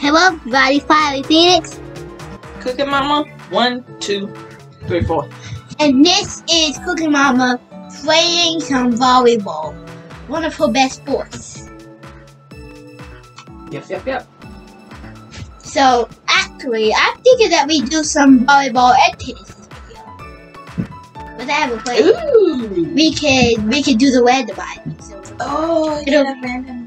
Hello, everybody. Fiery Phoenix. Cooking Mama. One, two, three, four. And this is Cooking Mama playing some volleyball. One of her best sports. Yep, yep, yep. So, actually, I'm thinking that we do some volleyball and tennis this video. But I haven't played. Ooh. We can we can do the randomizer. So, Oh, It'll- yeah,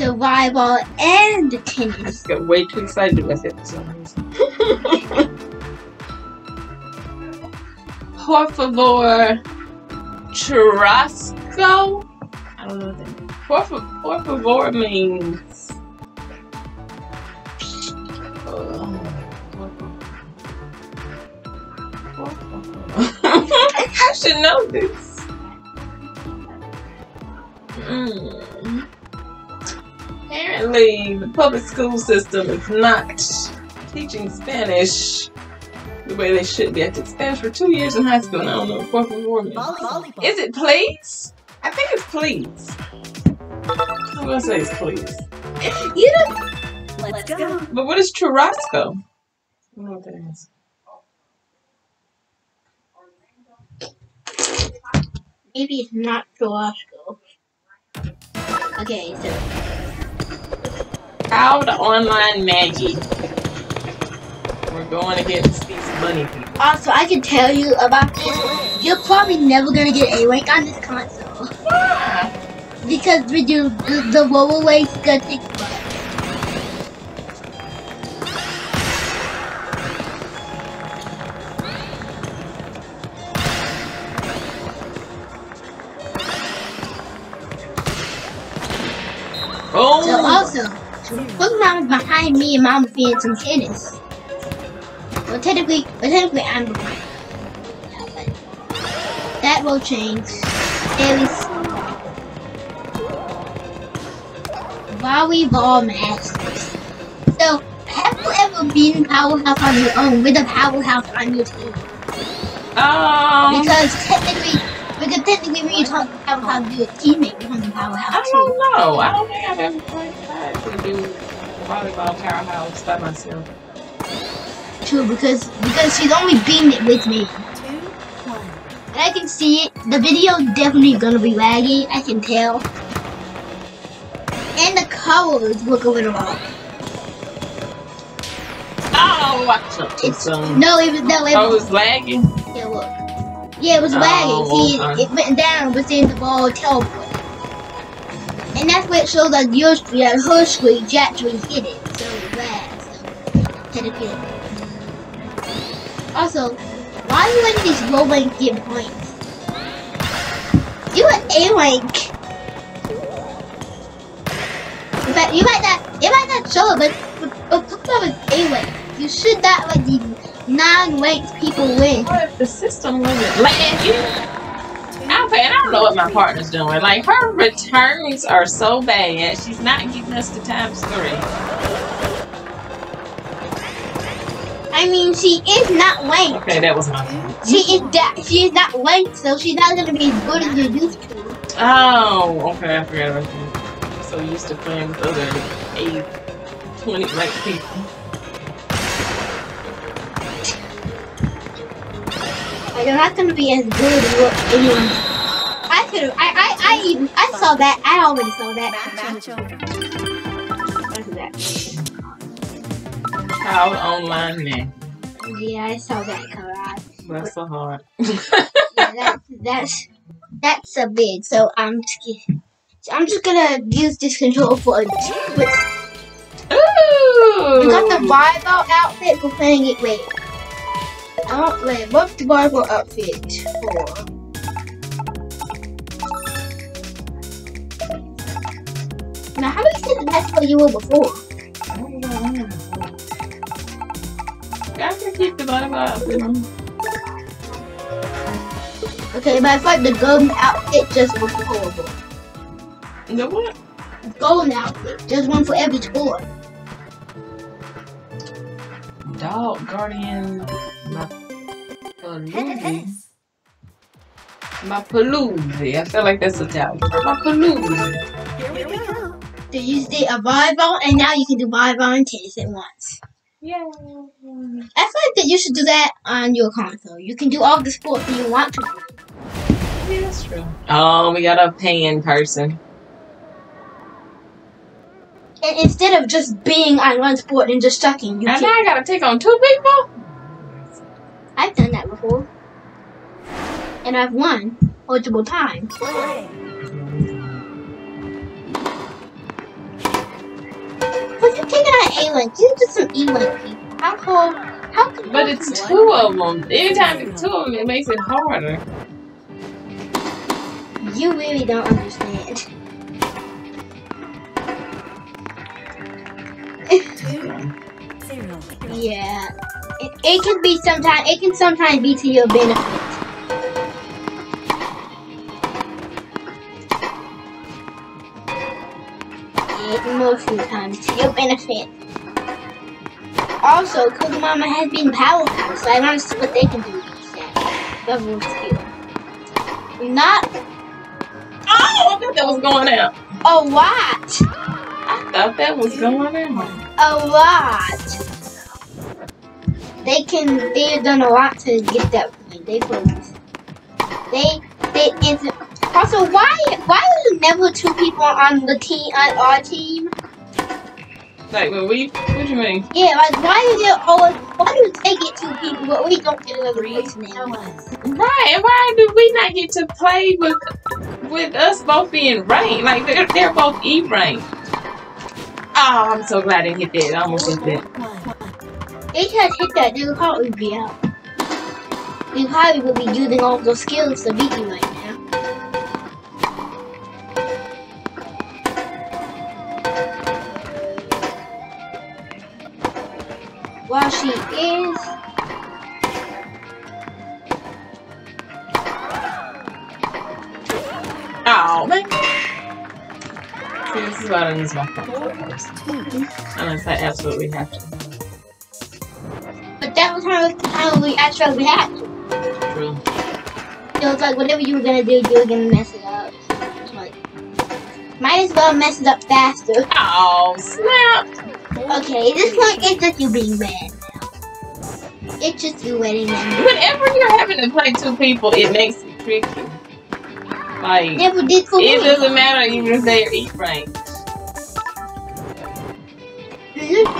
man. and volleyball and I tennis. just got way too excited with it for some reason. Por favor, churrasco? I don't know what that means. Por, fa- por favor means. Por favor. I should know this. Mm. Apparently, the public school system is not teaching Spanish the way they should be. I took Spanish for two years in high school, and I don't know what por favor means. Is it please? I think it's please. I'm gonna say it's please. You know, Let's go. But what is churrasco? I don't know what that is. maybe it's not Churrasco. Okay, so How the online Maggie. We're going against these bunny people. also I can tell you about this. You're probably never gonna get a rank on this console because we do the, the lower rank good thing. Me and mom being some tennis. Well technically well technically I'm behind. Yeah, but that will change. Very soon. Volleyball masters. So have you ever been powerhouse on your own with a powerhouse on your team? um, Because technically because technically when you talk powerhouse your teammate becomes a powerhouse I don't know. I don't think I've ever played that to do volleyball powerhouse by myself. True, because because she's only beaten it with me. Two, one. And I can see it. The video definitely gonna be laggy. I can tell. And the colors look a little off. Oh, I took too It's soon. no, it was no, it Oh, was it's lagging. yeah, look. Yeah, it was Oh, laggy. See, okay. it went down within the ball teleport. And that's what shows on your screen. On her screen, she actually hit it, so lag. So technically. Also, why are you letting these low rank get points? You an A rank. In fact, you might not, it might not show it, but, but, them as A rank. You should not let the non-ranked people win. What if the system wasn't lagging? Okay, and I don't know what my partner's doing. Like her returns are so bad. She's not getting us to times three. I mean, she is not ranked. Okay, that was my fault. She is that she is not ranked, so she's not gonna be as good as you used to. Oh, okay, I forgot about that. I'm so used to playing with other 8, 20 ranked people. Like, you're not gonna be as good as anyone. I could have. I, I I even I saw that. I already saw that. Match over. Look at that. Child online man. Yeah, I saw that come. That's so hard. Yeah, that's that's that's a bit. So I'm just so I'm just gonna use this control for a twist. Ooh! You got the volleyball outfit for playing it. Wait. I don't wait. What's the volleyball outfit for? Now, how many seasons that's what you were before? I can keep the volleyball outfit on. Okay, but I thought the golden outfit just was horrible. The what? Golden outfit, just one for every tour. Dog Guardian. My Paloozy. My Paloozy. I feel like that's a Italian. My Paloozy. Here we go. So you just did a volleyball, and now you can do volleyball and tennis at once. Yeah. I feel like that you should do that on your console. You can do all the sports that you want to. do. Yeah, that's true. Oh, we got a paying person. And instead of just being on one sport and just sucking, you And now can. I gotta take on two people? I've done that before, and I've won multiple times. Play. But you're taking A1, you do some E1 people. How cool? How could But it's two of them. Anytime it's two of them, it makes it harder. You really don't understand. Yeah. It, it can be sometimes it can sometimes be to your benefit. It, most of the time to your benefit. Also, Cookie Mama has been powerful, so I want to see what they can do with that level of skill. Not Oh, I thought that was going out. a lot. I thought that was going out. a lot. They can. They've done a lot to get that point. They focus. They. They. It's, also, why? Why are there never two people on the team on our team? Like, when we, what do you mean? Yeah, like why is there always? Why do they get two people but we don't get another Three. person. Right, and why do we not get to play with with us both being ranked? Like, they're, they're both E ranked. Oh, I'm so glad I didn't hit that. I almost hit that. One. They just hit that. They would probably be out. We probably would be using all those skills to beat you right is I don't use my phone first. Two. Unless I absolutely have to. But that was how, how we actually had to. True. It was like whatever you were gonna do, you were gonna mess it up. Like, might as well mess it up faster. Oh, snap. Okay, this one it's just you being mad now. It's just you them. Whenever you're having to play two people, it makes it tricky. Like, for it doesn't matter even if they're E ranked.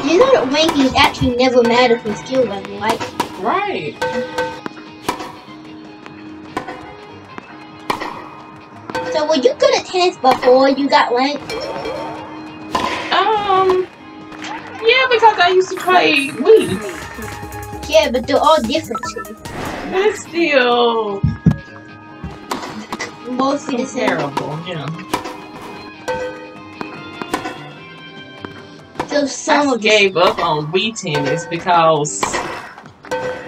You, know that rankings actually never matter for skill level, right? Right. So were you good at tennis before you got ranked? Um, yeah, because I used to play Wii. Yeah, but they're all different too. But still Mostly the same. terrible, you know. So some I of gave up on Wii tennis because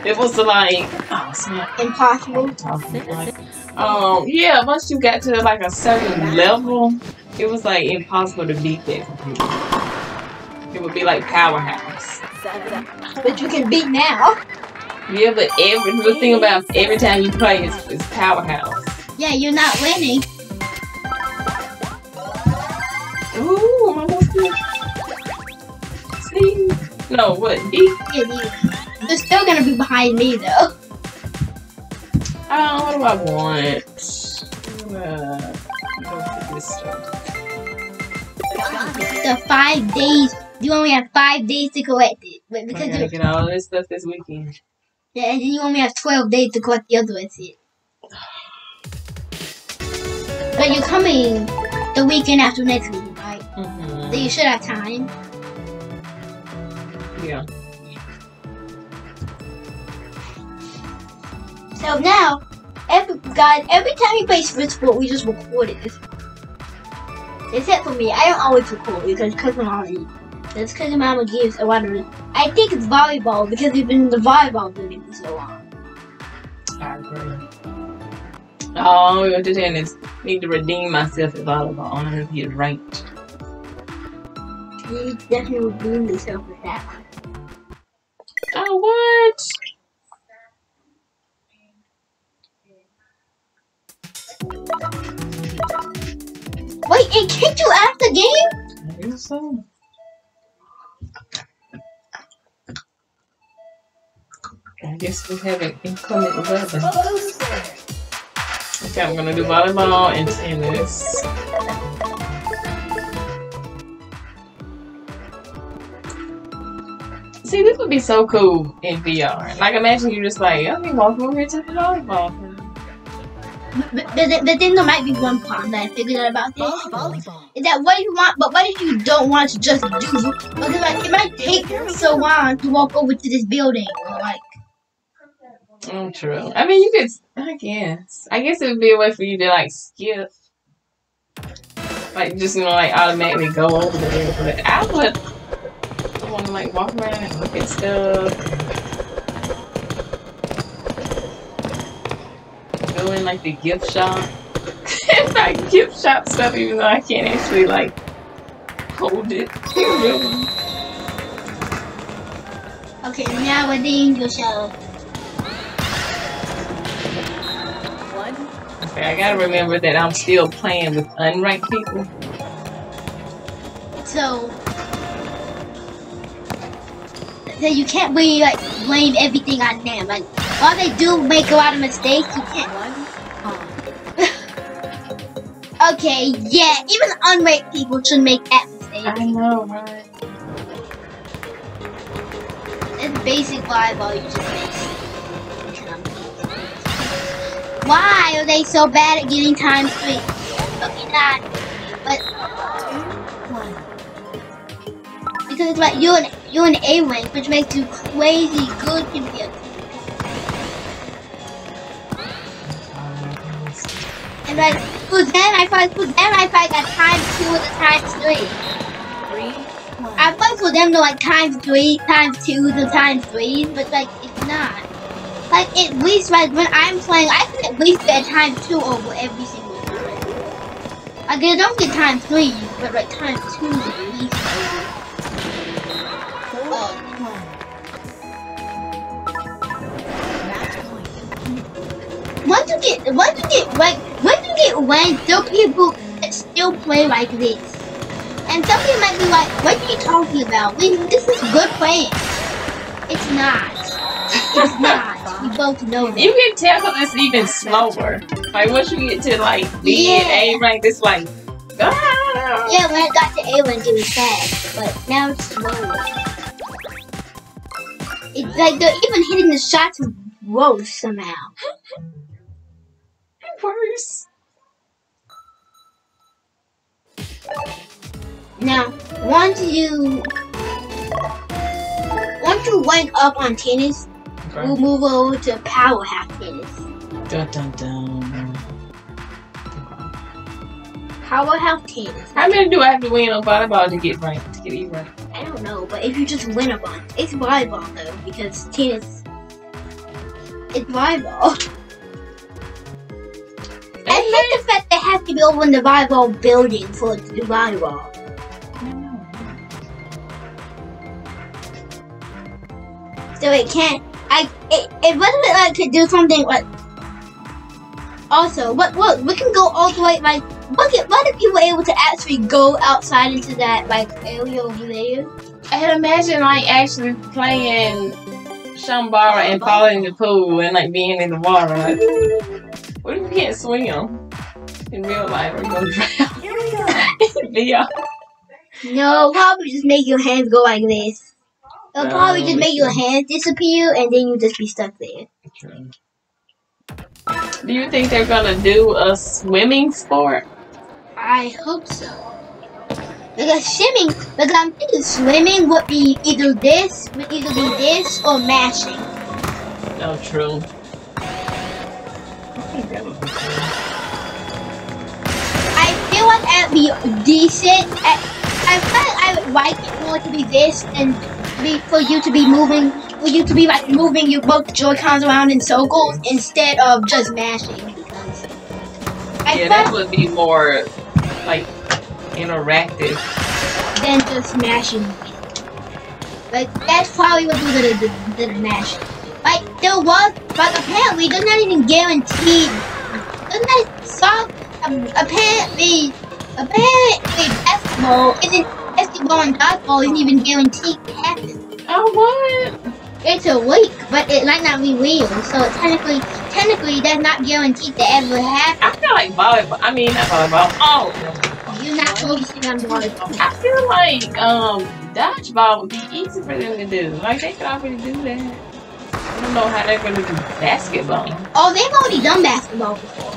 it was like, oh, snap. impossible. talking like um yeah once you got to like a certain level it was like impossible to beat that computer it would be like powerhouse But you can beat now. yeah but every the thing about every time you play is, is powerhouse Yeah, you're not winning. ooh no what? Yeah, you. You're still gonna be behind me though. oh what do I want uh, go this stuff. The five days. You only have five days to collect it, but I because gotta you, get all this stuff this weekend yeah, and then you only have twelve days to collect the other. It. But you're coming the weekend after next week, right? mm-hmm. So you should have time. Yeah So now, every guys, every time you play Switch Sport, we just record it. Except for me, I don't always record because Cousin Mama. That's Cousin Mama gives a lot of. I think it's volleyball because we've been in the volleyball building for so long. I agree. Oh, we went to tennis. Need to redeem myself at volleyball. I don't know if he's ranked. You definitely blame yourself with that. Oh, what? Wait, it kicked you out the game? soon. I guess we have an inclement weather. Okay, I'm gonna do volleyball and tennis. See, this would be so cool in VR. Like, imagine you just like, okay, walk over here to the volleyball. But, but, but then there might be one problem that I figured out about this. Volleyball. Is that what you want, but what if you don't want to just do? Because like, it might take so long to walk over to this building. Or like, Mm, true. I mean, you could. I guess. I guess it would be a way for you to like skip, like just you know, like automatically go over there. But I would. I want to like walk around and look at stuff. Go in like the gift shop. and like gift shop stuff, even though I can't actually like hold it. okay, now we're doing your show. One. okay, I gotta remember that I'm still playing with unranked people. So, so you can't really like blame everything on them. Like, while they do make a lot of mistakes, you can't. Okay, yeah, even unranked people should make that mistake. I know, right? It's basic volleyball, you just miss. Why are they so bad at getting time three? Okay, not. But. Because it's like you're an you're an A rank, which makes you crazy good compared to And like for them I fight for them I fight at times two the times three. Three. One. I fight for them to like times three, times two, the times three, but like it's not. Like at least like when I'm playing, I can at least get times two over every single time. Like I don't get times three, but like times two at least. Once you get, once you get like, once you get ranked, are people still play like this. And some people might be like, what are you talking about? This is good playing. It's not. It's not. We both know that. You can tell it's even slower. Like once you get to like B and A rank, it's like ah. Yeah, when I got to A rank, it was fast, but now it's slower. It's like they're even hitting the shots worse somehow. worse. Now, once you once you rank up on tennis, we'll move over to powerhouse tennis. Dun dun dun. Powerhouse tennis. How many do I have to win on volleyball to get ranked? To get E ranked? I don't know, but if you just win a bunch, it's volleyball though, because tennis, it's volleyball. I hate the fact they have to be over in the volleyball building for the volleyball. So it can't. I it, it wasn't like to do something like. Also, what what we can go all the way like. Look at what if you were able to actually go outside into that like area over there? And imagine like actually playing Chambara and falling in the pool and like being in the water. Like, what if you can't swim in real life? Are you gonna drown? Here we go. in VR? No, probably just make your hands go like this. It'll probably just Oh, make your hands disappear and then you just be stuck there. True. Do you think they're gonna do a swimming sport? I hope so. Because swimming, because I'm thinking swimming would be either this, would either be this or mashing. No, true. I feel like that'd be decent. I, I feel like I would like it more to be this than be for you to be moving, for you to be like moving your both Joy-Cons around in circles instead of just mashing. Because I Yeah, that would be more like interactive. than just mashing. Like that's probably what we're gonna do than mashing. Like there was, but apparently they're not even guaranteed. They're not so. Um, apparently, apparently basketball isn't as basketball and dodgeball isn't even guaranteed to happen. Oh, what? It's a week, but it might not be real. So technically, technically, that's not guaranteed to ever happen. I feel like volleyball. I mean, not volleyball. Oh, You're not focusing on volleyball. I feel like um dodgeball would be easy for them to do. Like they could already do that. I don't know how they're gonna do basketball. Oh, they've already done basketball before.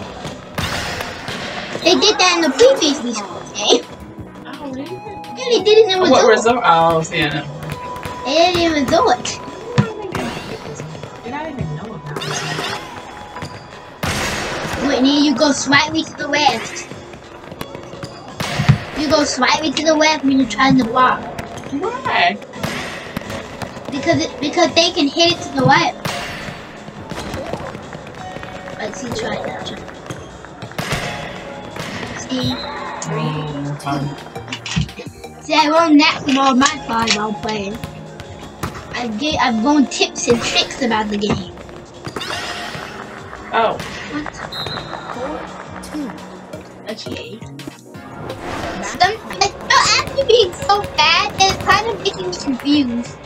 They did that in the previous Wii Sports game. Oh, really? Yeah, they did it in What Resort. Oh, yeah. They did it in Resort. Did I even know about this? Whitney, you go slightly to the left. You go slightly to the left when you're trying to block. Why? Because it because they can hit it to the left. Let's see, try it now. See, see, I won't nap from all my volleyball playing. I get, I've learned tips and tricks about the game. Oh, What? Four, two. Okay. Some, it's not actually being so bad, and it's kind of making me confused.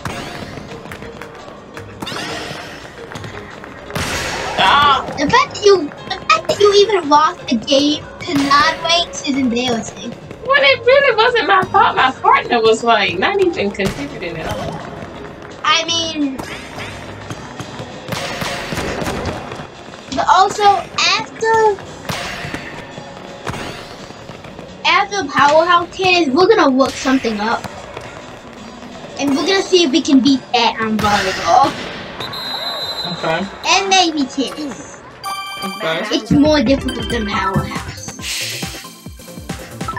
ah, The fact that you, the fact that you even lost the game to non-ranks is embarrassing. well, it really wasn't my fault. My partner was like not even contributing at all. I mean, but also after after Powerhouse Tennis, we're gonna look something up, and we're gonna see if we can beat that on volleyball Okay. and maybe tennis. Okay. It's more difficult than Powerhouse.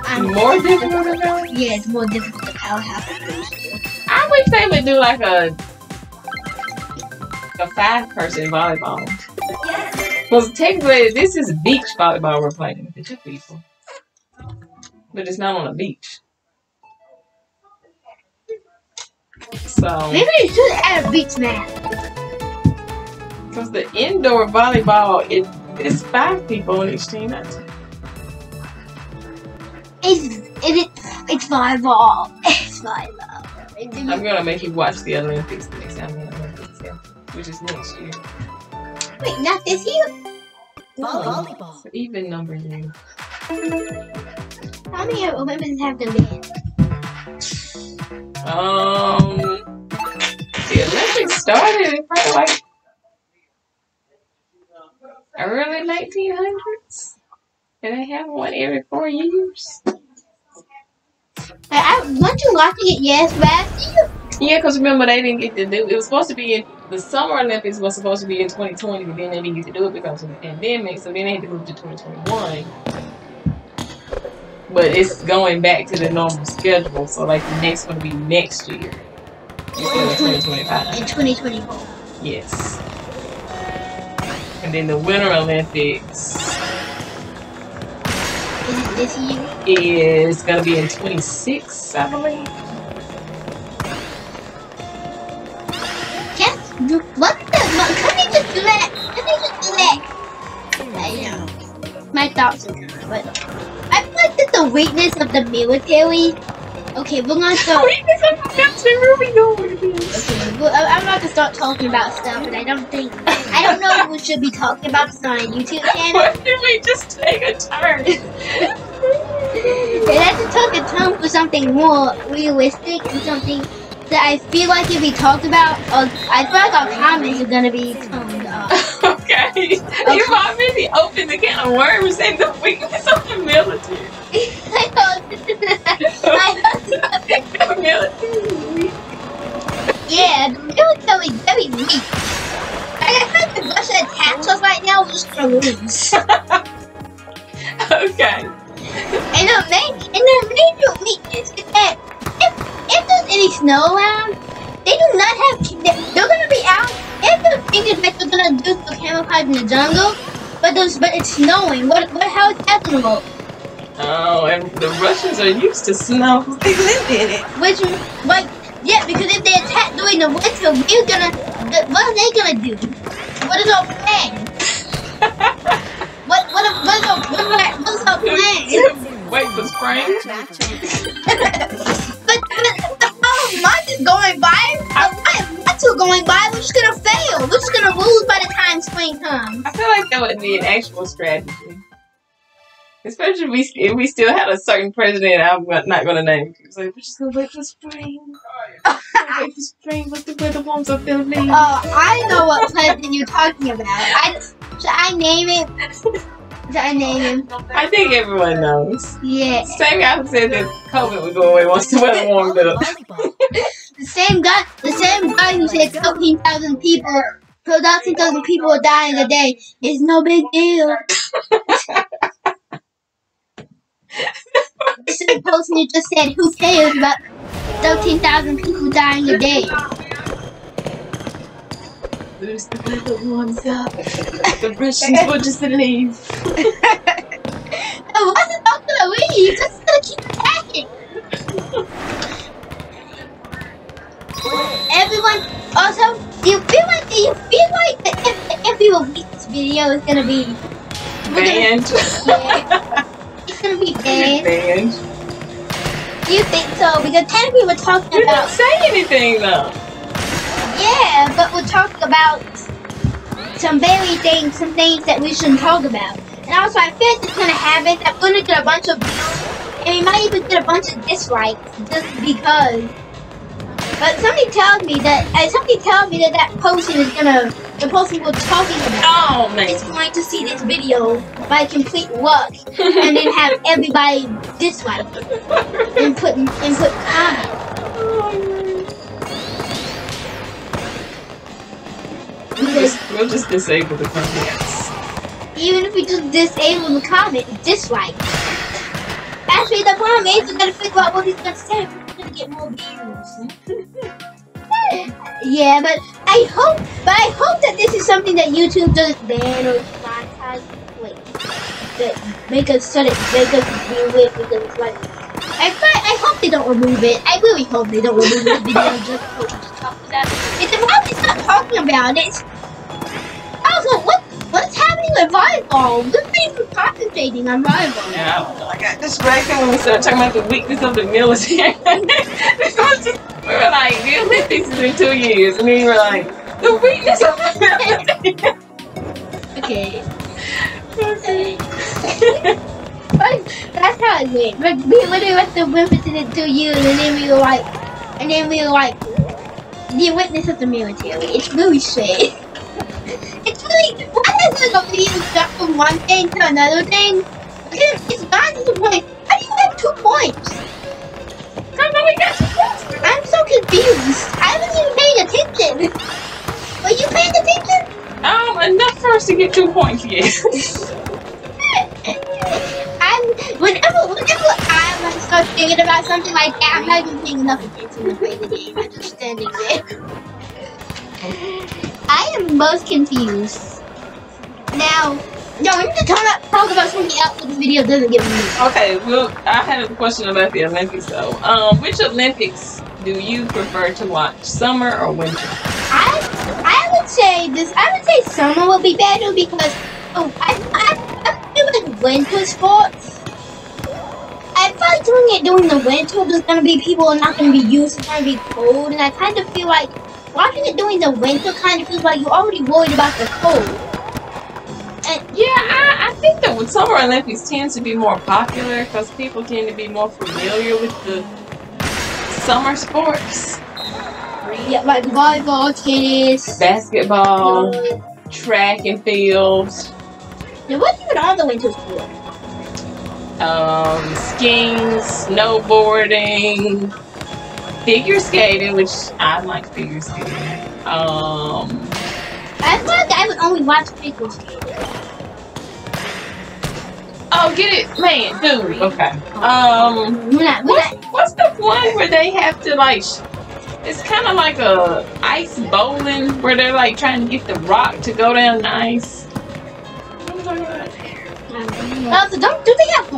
I'm, More difficult than that? yeah, it's more difficult than Powerhouse. I'm pretty. I wish they would do like a a five person volleyball. Because technically this is beach volleyball we're playing with two people. But it's not on a beach. So Maybe we should add a beach map. because the indoor volleyball it is five people on each team. That's It's it, it's volleyball. It's volleyball. I'm gonna make you watch the Olympics the next time the Olympics, yeah. Which is next year. Wait, not this year? Volleyball. So even number year. How many Olympics have there been? Um, the Olympics started in probably like early 1900s, and they have one every four years. I, I want you watching it yes last year. Yeah, because remember they didn't get to do. It was supposed to be in the Summer Olympics was supposed to be in 2020, but then they didn't get to do it because of the pandemic. So then they had to move to 2021. But it's going back to the normal schedule. So like the next one will be next year instead of 2025. In 2024. Yes. And then the Winter Olympics this year? is gonna be in 26, I believe. Yes. What the? what- Can they just do that? Can they just that? I know. My thoughts are kind of, but I feel like that's the weakness of the military. Okay, we're gonna start. Wait, this is actually where we go. Okay, well, I'm not gonna start talking about stuff, and I don't think I don't know if we should be talking about this on a YouTube channel. Why did we just take a turn? It has to take a turn for something more realistic and something that I feel like if we talked about, uh, I feel like our comments are gonna be off. okay. You've already opened the can of worms and the weakness of the military. I know. I know. the military. Yeah, the military is very weak. I like if Russia attacks us right now, just gonna lose. okay. And the main, and the major weakness is that if, if there's any snow around, they do not have. They're gonna be out. If they're thinking that they're gonna do the camouflage in the jungle, but there's but it's snowing. What what how is that gonna work? Oh, and the Russians are used to snow. They live in it. Which like yeah, because if they attack during the winter, we're gonna. The, what are they gonna do? What is our plan? What what are- what is our what is our, what is our plan? Wait for spring. Our month is going by. Our months are going by. We're just gonna fail. We're just gonna lose by the time spring comes. I feel like that would be an actual strategy. Especially if we, if we still had a certain president I'm not going to name. So we're just going to wait for spring. wait for spring, but the weather the warms up their. Oh, I know what president you're talking about. I, should I name it? I name him? I think everyone knows. Yeah. Same guy who said that COVID would go away once the weather warmed up. The same guy, the same guy who said 13,000 people, 13,000 people are dying a day is no big deal. the same person who just said, who cares about 13,000 people dying a day? There's the weather warms up. The Russians will just leave. I wasn't not gonna leave, just gonna keep attacking. Everyone, also, do you feel like, do you feel like that if, if this video is gonna be, Banned. yeah, it's gonna be banned? Banned. You think so? Because technically we're talking didn't about, say anything though. Yeah, but we're talking about some very things, some things that we shouldn't talk about. And also, I feel like it's gonna happen. that we're gonna get a bunch of views, and we might even get a bunch of dislikes just because. But somebody tells me that, uh, somebody tells me that that person is gonna, the person we're talking about Oh man. is going to see this video by complete luck, and then have everybody dislike and put and put comments. We'll just, disable the comments. Even if we just disable the comment, dislike. Actually, the problem is we gotta figure out what he's gonna say. We're gonna get more views. yeah, but I hope, but I hope that this is something that YouTube doesn't ban or monetize. Wait, that make us sort of make us view it because like. I, I hope they don't remove it. I really hope they don't remove this video just for talk about. It's about it's not talking about it. i Also, what what's happening with volleyball? This thing's been concentrating on volleyball. Yeah, I know. I got distracted when we started talking about the weakness of the military. This was just- we were like, the Olympics is in two years, and then we were like, the weakness of the Okay. military. But that's how it went. But we literally went to Wimbledon in two years, and then we were like, and then we were like, the witness of the military. It's really sad. It's really, why does it video jump from one thing to another thing? Because it's gone to the point. How do you have two points? On, got two points. I'm so confused. I haven't even paid attention. Were you paying attention? Um, enough for us to get two points yet. Whenever whenever I like start thinking about something like that, I'm not even paying enough attention to play the game. I'm just standing there. I am most confused. Now, no, we need to talk about, talk about something else so this video doesn't get me. okay, well, I had a question about the Olympics though. Um, which Olympics do you prefer to watch, summer or winter? I I would say this. I would say summer would be better because oh, I I, I feel like winter sports. I feel like doing it during the winter, there's gonna be people not gonna be used. It's gonna be cold, and I kind of feel like watching it during the winter kind of feels like you're already worried about the cold. And Yeah, I, I think that with Summer Olympics tends to be more popular because people tend to be more familiar with the summer sports. yeah, like volleyball, tennis, Basketball, uh, track and field, now what's even all the winter sport? Um, skiing, snowboarding, figure skating, which I like figure skating. Um, I thought I would only watch figure skating. oh, get it, man, dude. Okay. Um, We're not, we're what's, not, what's the one where they have to like? It's kind of like a ice bowling where they're like trying to get the rock to go down the ice. What am I also, don't do they have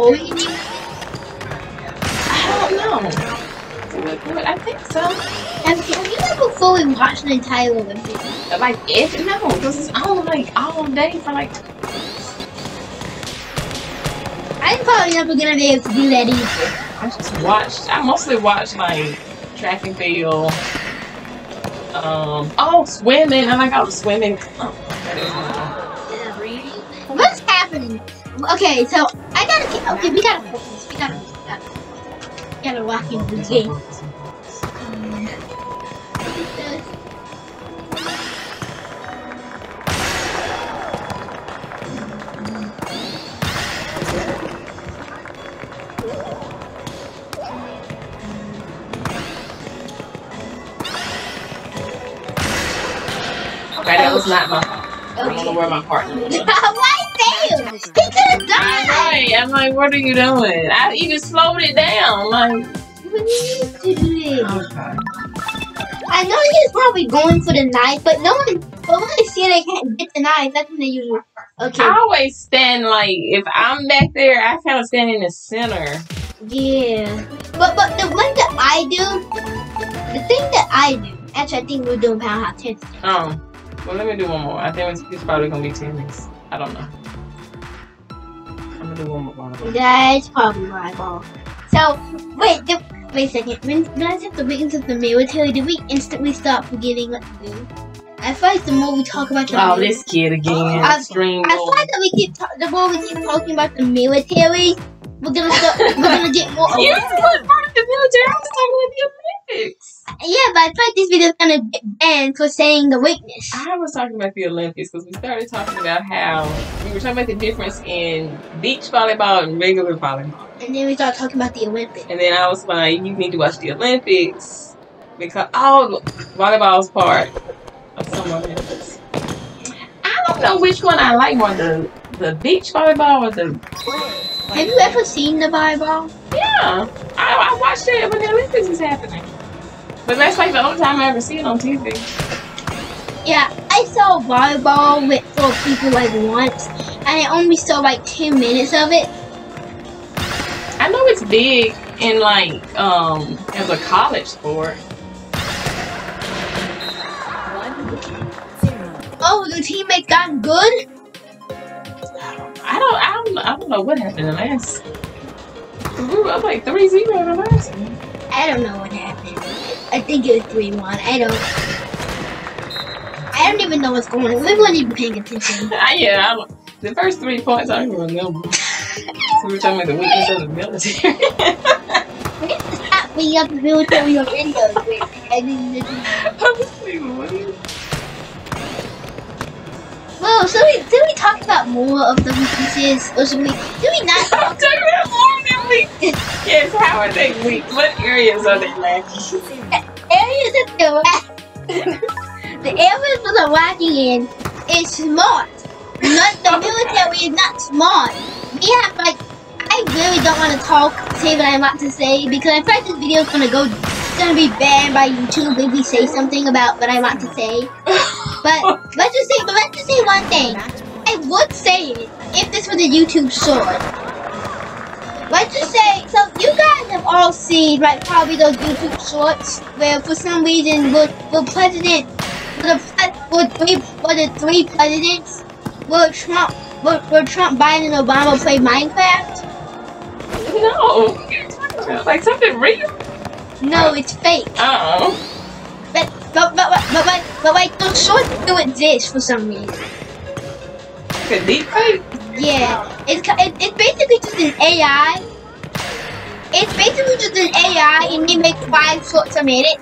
I don't know. I think so. Have, have you ever fully watched an entire Olympics? Like if no, because it's all like all day for like. I'm probably never gonna be able to do that either. I just watched. I mostly watched like track and field, Um, oh, swimming. I like all the swimming. Oh, Okay, so I gotta. Okay, we gotta focus. We gotta. We gotta, we gotta walk into the game. Okay, that was not my fault. I don't know where my partner was. He could have died. Right, I'm like, what are you doing? I even slowed it down. Like, What are you okay. I know he's probably going for the knife, but no one, but when they see they can't get the knife, that's when they usually. Okay. I always stand like if I'm back there, I kind of stand in the center. Yeah. But but the one that I do, the thing that I do, actually I think we're doing powerhouse tennis. Oh, um, well, let me do one more. I think it's, it's probably gonna be tennis. I don't know. I'm gonna do one more. One. That's probably right, ball. So wait, the, wait a second. When, when I said the weakness of the military, did we instantly stop forgetting what to do? I feel like the more we talk about the Oh, military, this kid again. I- Extreme. I feel like that we keep the more we keep talking about the military, we're gonna start, we're gonna get more. You were part of the military. I was talking about the Olympics. Yeah, but I thought this video's gonna get banned for saying the weakness. I was talking about the Olympics because we started talking about how we were talking about the difference in beach volleyball and regular volleyball. And then we started talking about the Olympics. And then I was like, you need to watch the Olympics because oh, volleyball's part of some Olympics. I don't know which one I like more, the the beach volleyball or the Have you ever seen the volleyball? yeah. I, I watched it when the Olympics was happening. But that's like the only time I ever see it on TV. Yeah, I saw volleyball with four people like once, and I only saw like ten minutes of it. I know it's big in like um as a college sport. Oh, the teammates got good. I don't I don't I don't know what happened in the last. We were up like 3 0 in the last one. I don't know what happened. I think it was three one. I don't. I don't even know what's going on. We weren't even paying attention. I, yeah, I, the first three points I can remember. So we were talking about the weakness of the military. We need to stop bringing up the military on. Wait, I didn't- I was like, what are you- so we did we talk about more of the weaknesses, or should we? Did we not talk? about more than weak. Yes, how are they weak? What areas are they lacking? areas that they're lacking, the areas that they're lacking in is smart. Not the military is not smart. We have like, I really don't want to talk, say what I'm about to say because I feel like this video is gonna go, gonna be banned by YouTube if we say something about what I want to say. But let's just say, but let's just say one thing. I would say it if this was a YouTube short. Let's just say, so you guys have all seen, right, probably those YouTube shorts where for some reason will president, the three, the three presidents, will Trump, will, will Trump, Biden, and Obama play Minecraft? No. What are you talking about? Like something real? No, it's fake. Uh But but but but but, but, but like those shorts do exist for some reason. oh. Like a deep fake? Yeah, it's it, it's basically just an AI. It's basically just an AI, and they make five shorts a minute.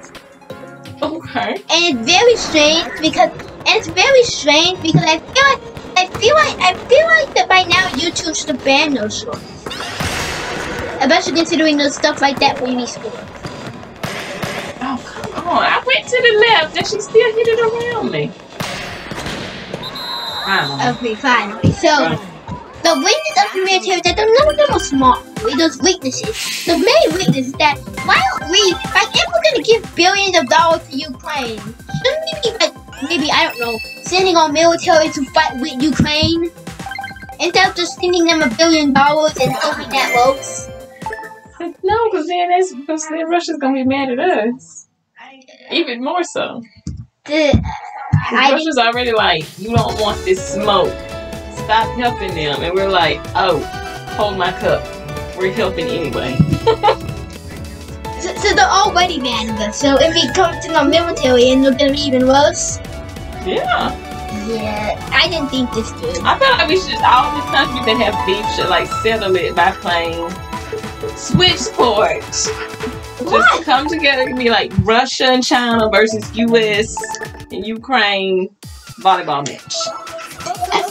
Okay. And it's very strange because and it's very strange because I feel like I feel like I feel like that by now YouTube should ban those shorts. Especially considering those stuff like that really score. Oh, come on. I went to the left and she still hit it around me. Wow. Okay, fine. So the weakness of the military is that they're none of them are smart. With those weaknesses. The main weakness is that why don't we like if we're gonna give billions of dollars to Ukraine, shouldn't we be like maybe I don't know, sending our military to fight with Ukraine? Instead of just sending them a billion dollars and hoping that works. No, because then that's because then Russia's gonna be mad at us. Even more so. The, 'Cause I didn't, Russia's already like, you don't want this smoke. Stop helping them. And we're like, oh, hold my cup. We're helping anyway. So, so they're already us. So if we come to the military and they're gonna be even worse. Yeah. Yeah, I didn't think this through. I feel like we should, all the countries that have beef should like settle it by playing switch sports. Just What? come together and be like Russia and China versus US and Ukraine volleyball match.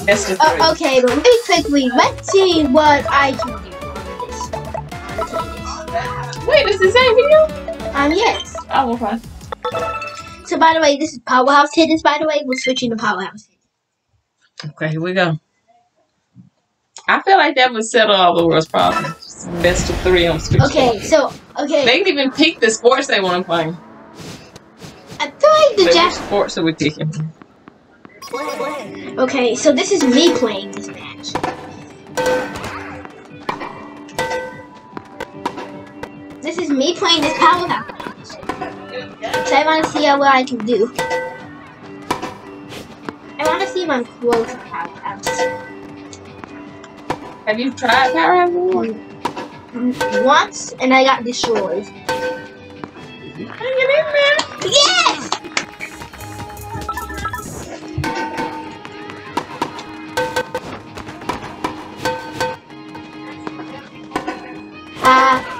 Best of three. Uh, okay, but really quickly, let's see what I can do on this. Let's Wait, it's the same video? Um, yes. Oh, okay. So by the way, this is Powerhouse Tennis. By the way, we're switching to Powerhouse. Okay, here we go. I feel like that would settle all the world's problems. Best of three on switch. Okay, so okay, They can even pick the sports they want to play. I feel like the which sports are we picking? Play, play. Okay, so this is me playing this match. This is me playing this Powerhouse match. So I want to see how well I can do. I want to see if I'm close to Powerhouse. Have you tried Power Before? Once, and I got destroyed. Hang it in there. Yes! Uh,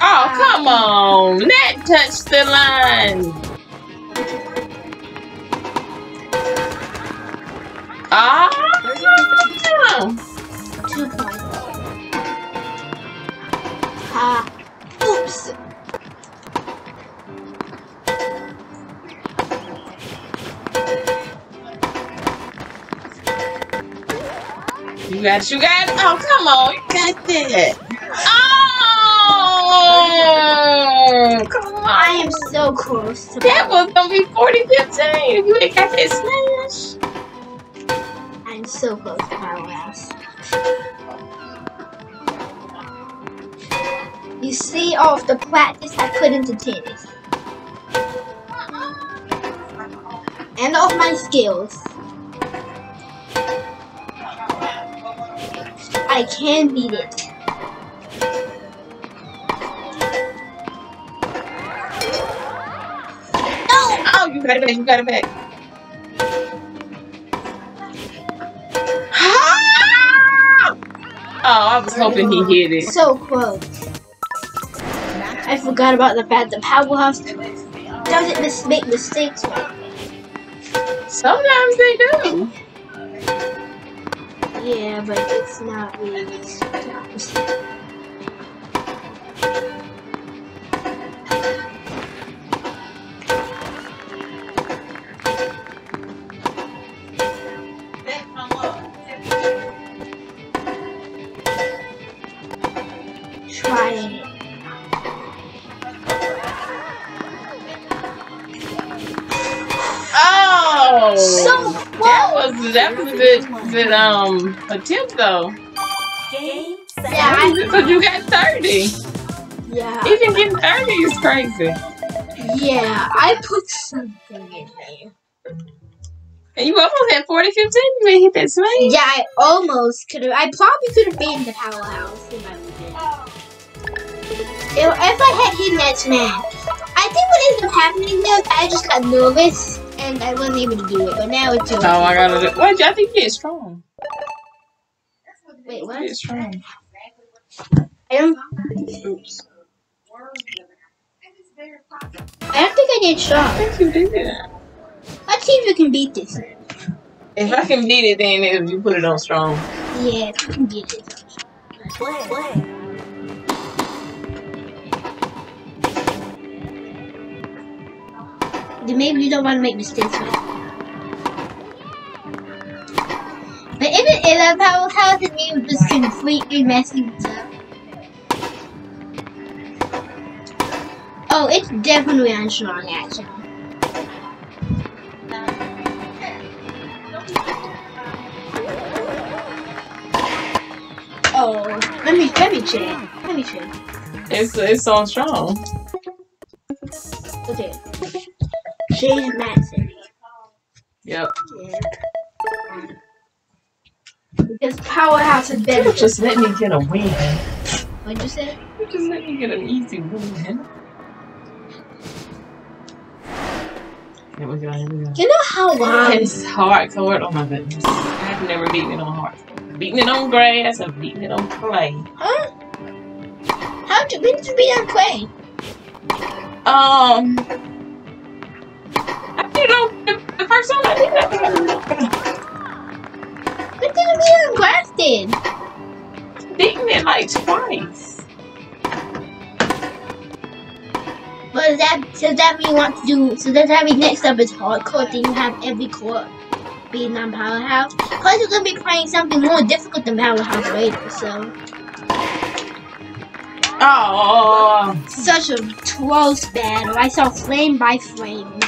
Oh, come on. Net touched the line. Ah. two Ah, oops. You got it, you got it. Oh, come on. You got that. Oh, come on. I am so close to That was to be 40 15 if you ain't got that smash. I'm so close to Powerhouse. You see all of the practice I put into tennis. And all of my skills. I can beat it. No! Oh, you got it back. You got it back. Ah! Oh, I was hoping he hit it. So close. I forgot about the fact that Powerhouse doesn't mis- make mistakes. Sometimes they do. Yeah, but it's not really sometimes. Good good um attempt though. Game, set. Yeah, I- So you got thirty. Yeah, Even getting thirty is crazy. yeah, I put something in there. And you almost had 40 15. You ain't hit that smash. Yeah, I almost could have. I probably could have been the powerhouse if I would. If I had hit that smash. I think what ended up happening though, I just got nervous and I wasn't able to do it. But now it's Oh, over. I gotta do. it. Wait, I think you get strong. Wait, what? Get strong. I don't. Oops. I don't think I did I think you did. Let's see if we can beat this. If I can beat it, then if you put it on strong. Yeah, if we can beat it. Play, play. Maybe you don't want to make mistakes with. But if it is a powerhouse, it means just completely messing it up. Oh, it's definitely on strong action. Oh, let me let me check. Let me check. It's it's on strong. Okay. Shane Matson. Yep. Yeah. Because Powerhouse is better. Just let me get a win. What'd you say? You just let me get an easy win. Here we go, here we. You know how long? It's hard court. Oh my goodness. I've never beaten it on hard. Beating it on grass, I've beaten it on clay. Huh? How did when did you beat on clay? Um, It on the, time I did that. When did you beat on grass then? Beating it like twice. But does that does that you want to do? So that's how we next up is hard court? Then you have every court being on Powerhouse. Plus you're gonna be playing something more difficult than Powerhouse later. So Oh, such a close battle. I saw flame by flame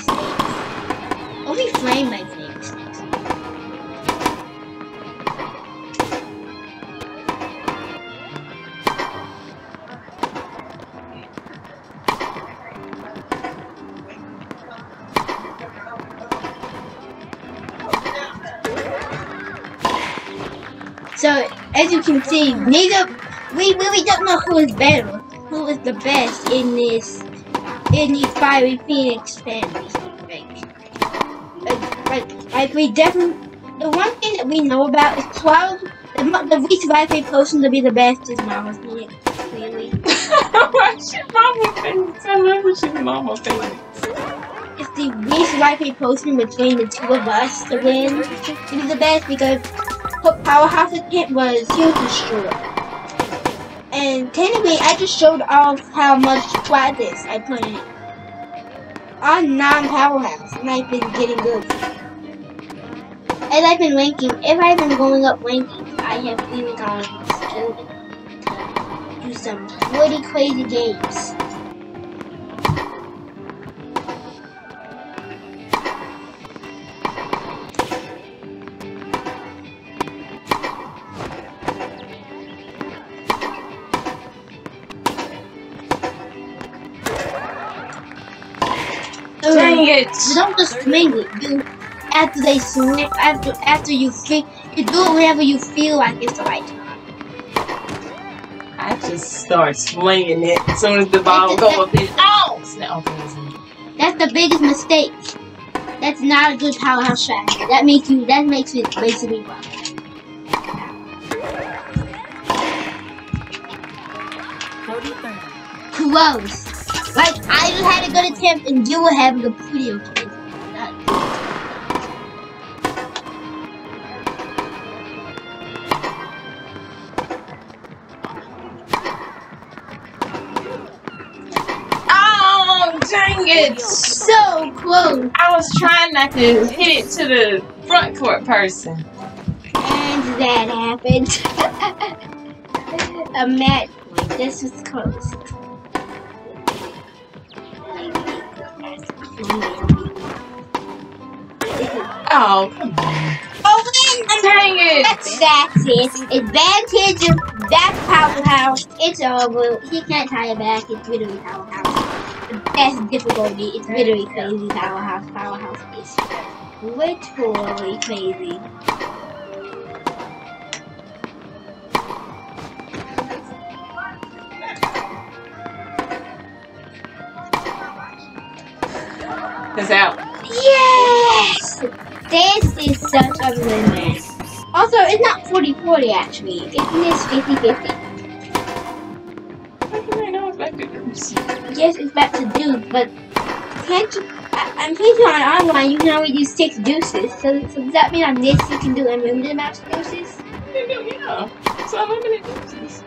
Only flame my mistakes. So as you can see, neither we really don't know who is better, who is the best in this in these fiery phoenix. Like, like, like, we definitely. The one thing that we know about is twelve. The, the least likely person to be the best is Mama Phoenix. Clearly, What's your mama face? I love when she's mama face. it's the least likely person between the two of us to win to be the best because powerhouse it was huge destroyer. And technically, I just showed off how much practice I put in on non-powerhouse, and I've been getting good. As I've been ranking, if I've been going up rankings, I have been to do some pretty crazy games. It. You don't just swing it. You after they swing, after after you feel, you do it whenever you feel like it's the right time. I just start swinging it as soon as the ball go up in. Oh! Snap. That's the biggest mistake. That's not a good powerhouse strategy. That makes you. That makes it basically wrong. Close. Like I just had a good attempt, and you were having a pretty okay. attempt. Oh, dang it! So close. I was trying not to hit it to the front court person. And that happened. a match. This was close. Oh. Oh, Dang it! That's, that's it. Advantage of that powerhouse. It's over. He can't tie it back. It's literally powerhouse. The best difficulty. It's literally crazy powerhouse. Powerhouse is literally crazy. It's out. Yes! This is such a win. Also, it's not 40-40 actually. It's this 50-50. How can I know it's back to? Yes, it's back to deuce, but can't you? I, I'm pretty sure on online you can only do six deuces. So, so does that mean on this you can do unlimited of deuces? Yeah. So unlimited deuces.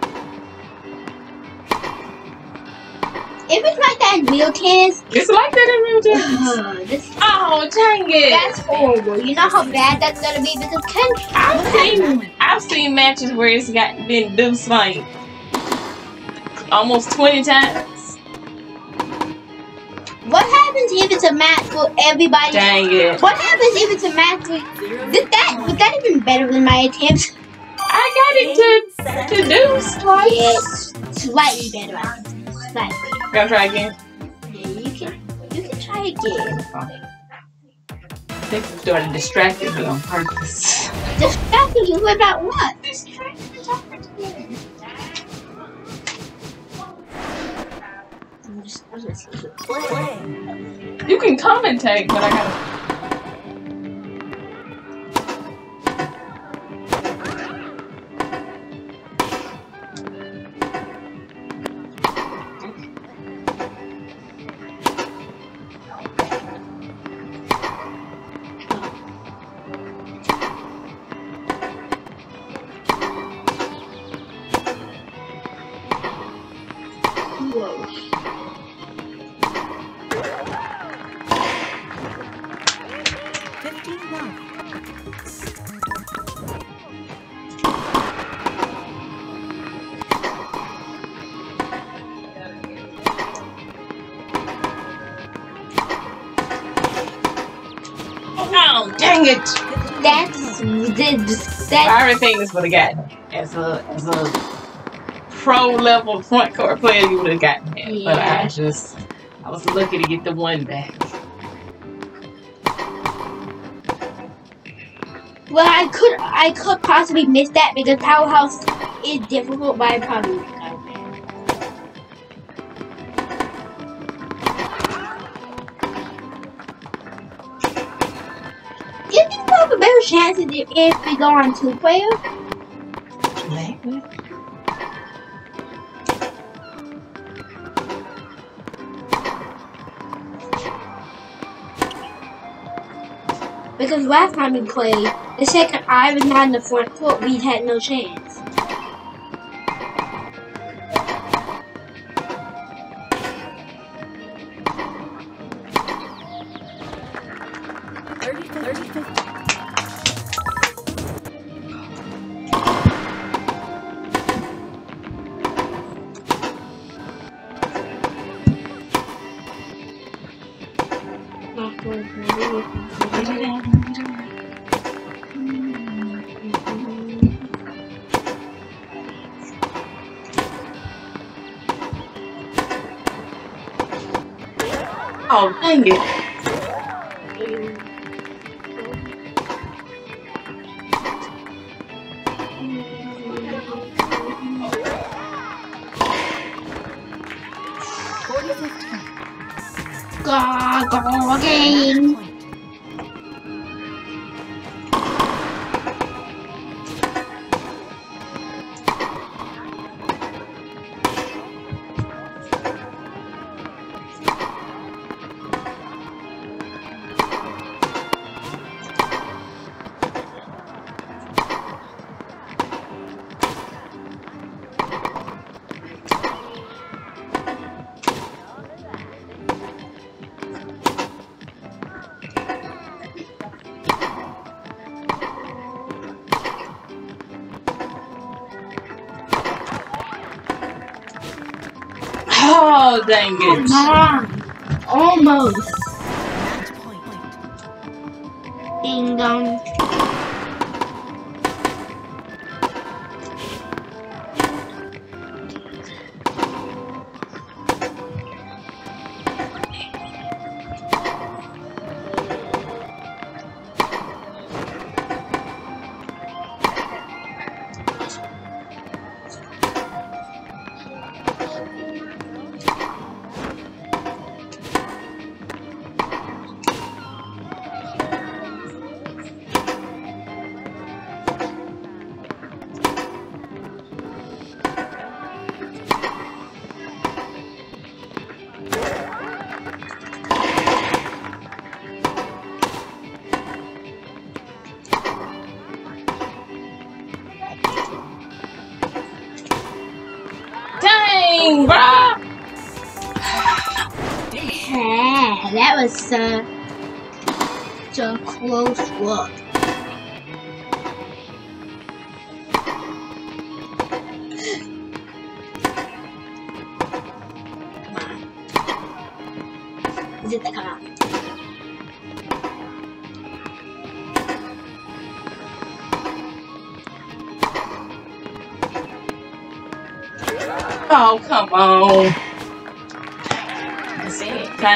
If it's like that in real tennis, It's like that in real tennis. uh, Oh, dang it! that's horrible. You know how bad that's gonna be because Ken. I've seen I've seen matches where it's got been deuce like almost twenty times. What happens if it's a match for everybody? Dang it! What happens if it's a match with? Did that was that even better than my attempt? I got it to to deuce twice. Yes, slightly better. Slightly. Gonna try again. Yeah, you can. You can try again. Oh. I think you started distracting me on purpose. Distracting you about what? I'm just, I'm just, play. You can commentate, but I gotta. I already think this would have gotten as a as a pro level front court player. You would have gotten it, but I just I was lucky to get the one back. Well, I could I could possibly miss that because powerhouse is difficult, but I probably if, we go on? Maybe. Because last time we played, the second I was not in the front court, we had no chance. Dang Come it! on. Almost. Match. Ding dong.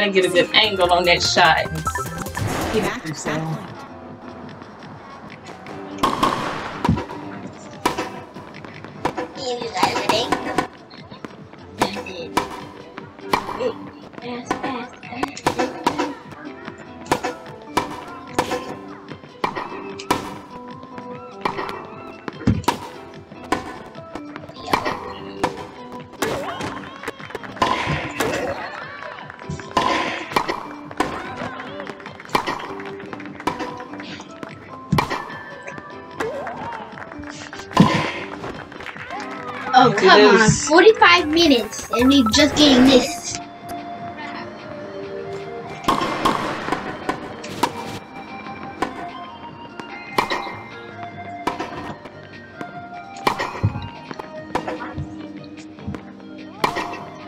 To get a good angle on that shot. To come on. lose. 45 minutes and we just getting this.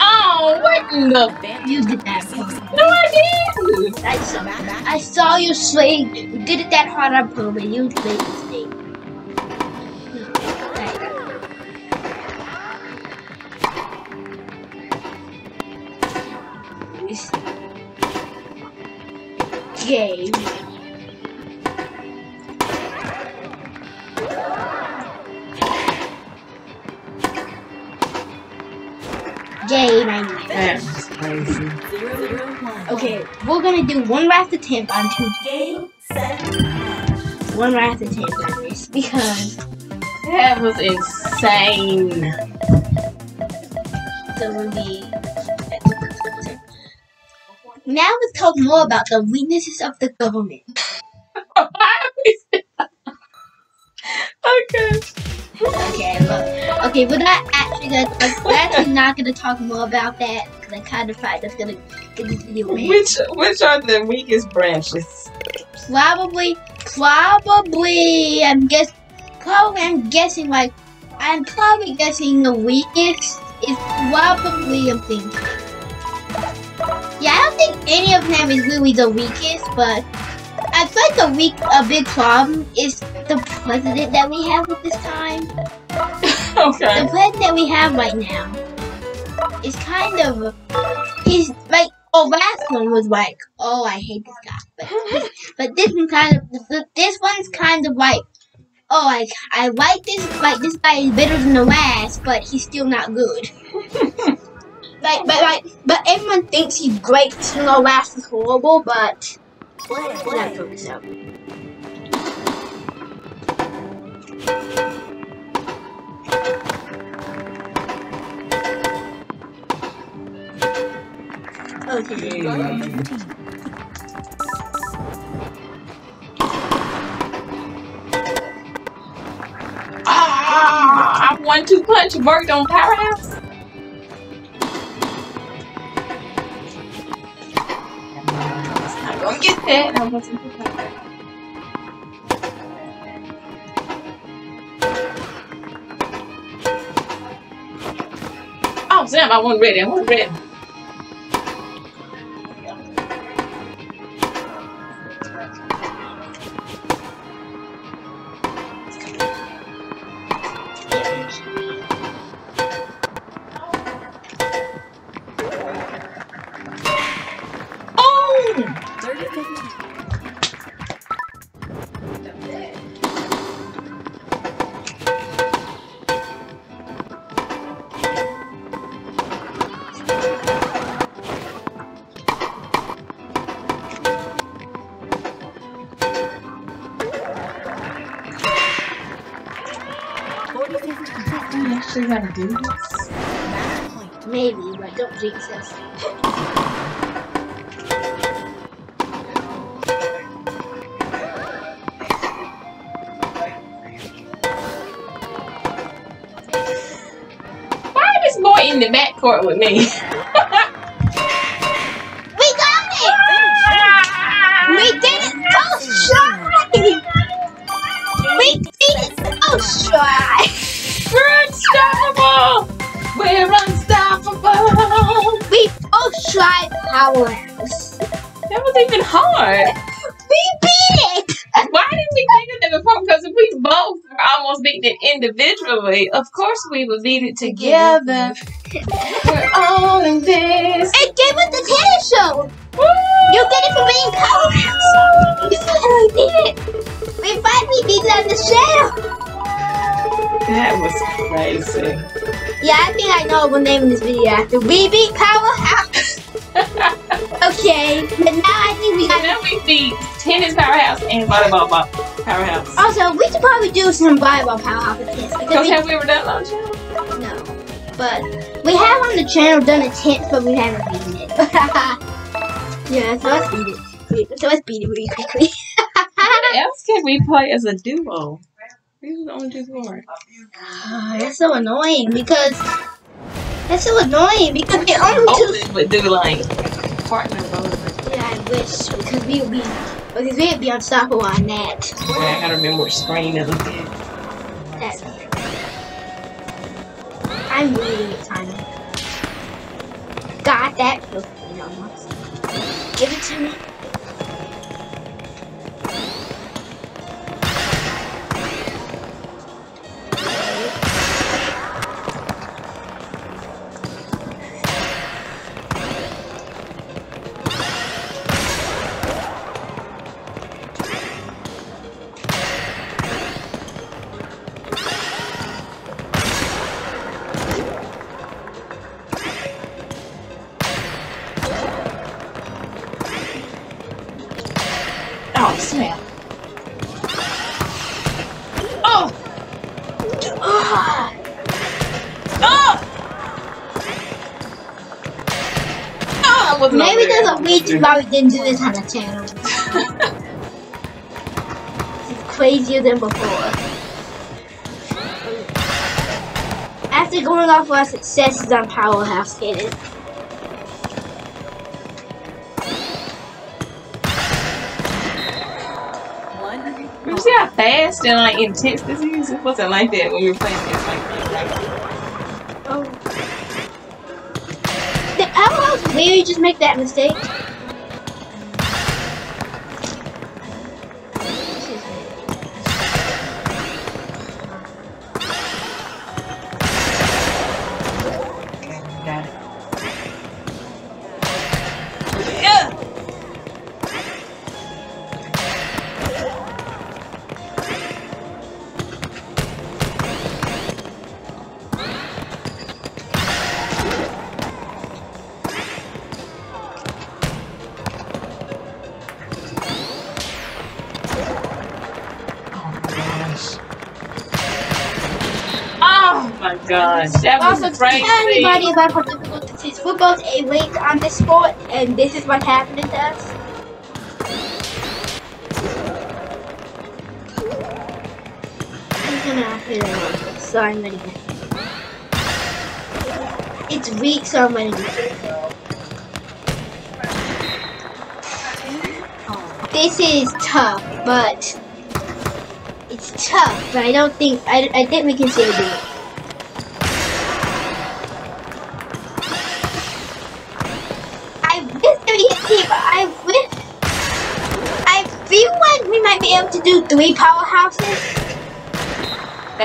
Oh, what in the? You did that. No, I didn't. I saw I saw you swing. You did it that hard on purpose. You played do one last attempt on two, Game, set, match. one last attempt on this because That was insane. the movie. Now let's talk more about the weaknesses of the government. okay. Okay, look. Okay, we're not actually gonna. Like, we're actually not gonna talk more about that because I kind of find that's gonna get this video. Which which are the weakest branches? Probably, probably. I'm guess. Probably, I'm guessing like. I'm probably guessing the weakest is probably I'm thinking. Yeah, I don't think any of them is really the weakest, but like a weak, a big problem is the president that we have at this time. Okay. The president that we have right now is kind of he's like oh last one was like oh I hate this guy but this, but this one kind of this one's kind of like oh I I like this like this guy is better than the last but he's still not good like but like but everyone thinks he's great so the last is horrible but Play, play. good so okay Row 15. Ah, I one two punch worked on Powerhouse. I'm gonna get that. I wasn't. Oh, Sam, I wasn't ready. I wasn't ready. Actually gotta do this. Maybe but don't jinx us the backcourt with me? we got it we did it oh shy we did it oh shy We're unstoppable! We're unstoppable! we oh shy powerhouse That was even hard. we beat it Why didn't we think of that before? Because if we both were almost beating it individually, of course we would beat it together. We're all in this. it gave us the tennis show you get it for being powerhouse you finally did it we finally beat on the show That was crazy. Yeah, I think I know what name this video after. We beat Powerhouse. okay, but now I think we got. now we beat tennis powerhouse and volleyball powerhouse. Also, we should probably do some volleyball Powerhouse attempts because Because we, have we ever done that no, but we have on the channel done attempts, but we haven't beaten it. yeah, so let's beat it. So let's beat it really quickly. What else can we play as a duo? These are the only two scoring. Ah, that's so annoying because that's so annoying because they only two. Oh, but do like partner both. Yeah, I wish because we would be because we would be unstoppable on that. I gotta remember which screen to look at. That. I'm waiting at time. Got that. Give it to me. We didn't do this on the channel. It's crazier than before. After going off our successes on Powerhouse Skated. You see how fast and like intense this is? It wasn't like that when we were playing this. Like, like oh. The Powerhouse really just make that mistake? Also, crazy. tell anybody about how difficult this is. Football's a weight on this sport, and this is what's happening to us. I'm gonna hit it uh, so I'm gonna get It's weak, so I'm gonna get it. This is tough, but it's tough, but I don't think I, I think we can still do it.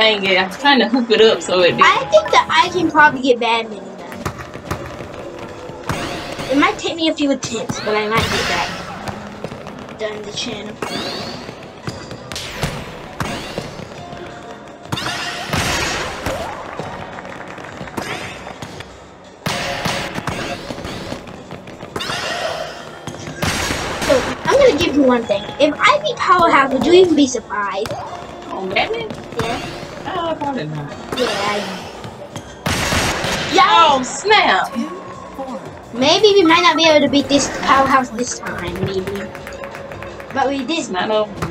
Dang it, I was trying to hook it up so it didn't. I think that I can probably get badminton done. It might take me a few attempts, but I might get that done the channel. So I'm gonna give you one thing. If I beat Powerhouse, would you even be surprised? Oh, Batman? Yeah. Not. Yeah. Yeah. Oh, snap! Maybe we might not be able to beat this powerhouse this time, maybe. But we did not over.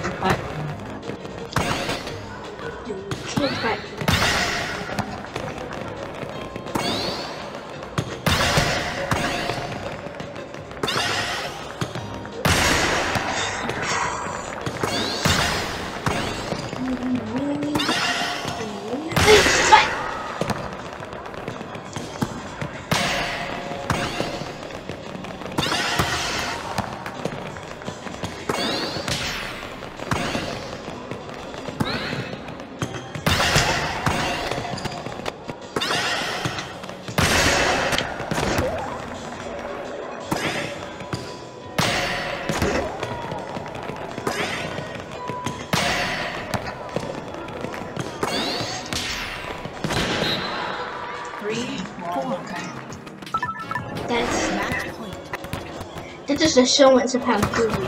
Just a show us of how good we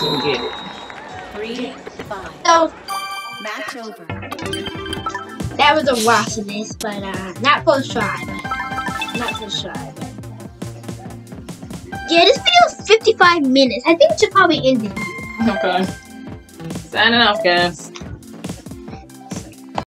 didn't get it. Three. Five. So Match over. that was a loss in this, but uh, not first try, but not first try. But Yeah, this video is 55 minutes. I think we should probably end it. Okay. Signing off, guys.